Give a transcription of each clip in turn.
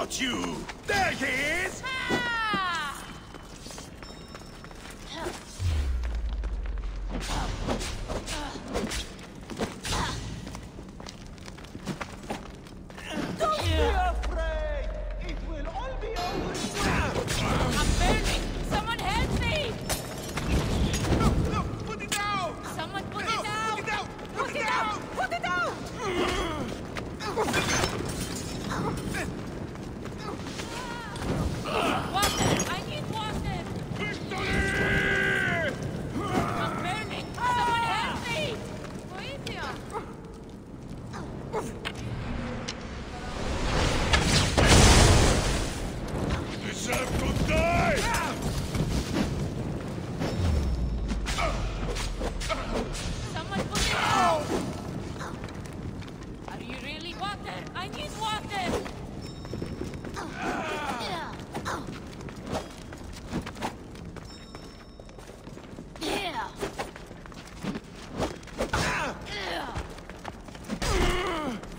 Got you! There he is! Water? I need water!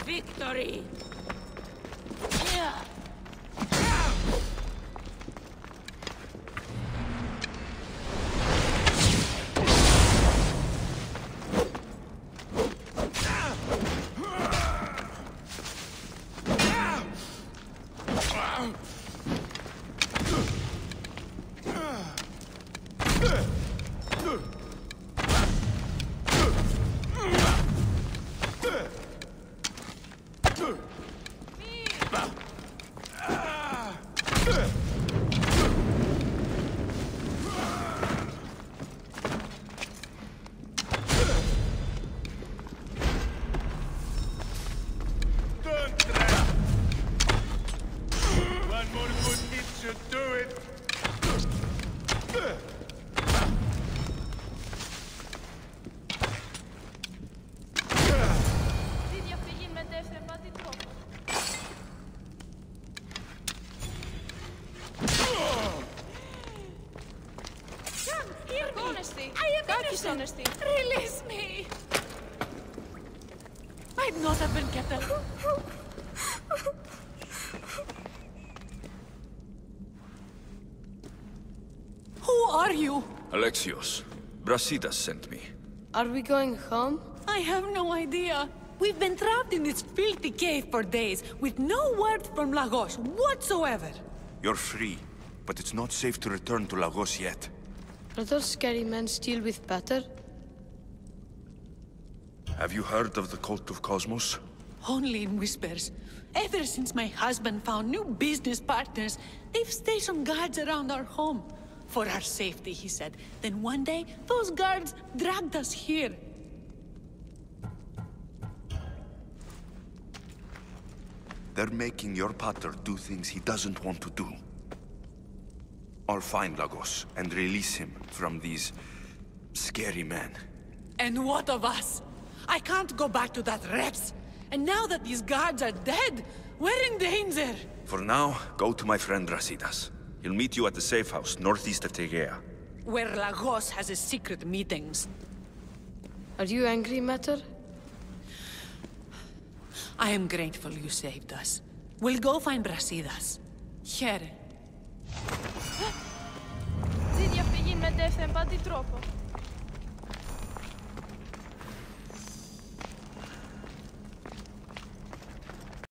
Victory! I. Honesty. Release me. Might not have been kept alive. Who are you? Alexios, Brasidas sent me. Are we going home? I have no idea. We've been trapped in this filthy cave for days, with no word from Lagos whatsoever. You're free, but it's not safe to return to Lagos yet. Are those scary men still with Pater? Have you heard of the cult of Kosmos? Only in whispers. Ever since my husband found new business partners, they've stationed guards around our home. For our safety, he said. Then one day, those guards dragged us here. They're making your pater do things he doesn't want to do. I'll find Lagos and release him from these scary men. And what of us? I can't go back to that Reps. And now that these guards are dead, we're in danger. For now, go to my friend Brasidas. He'll meet you at the safe house northeast of Tegea. Where Lagos has his secret meetings. Are you angry, Mater? I am grateful you saved us. We'll go find Brasidas. Here. Guarda a destra, troppo.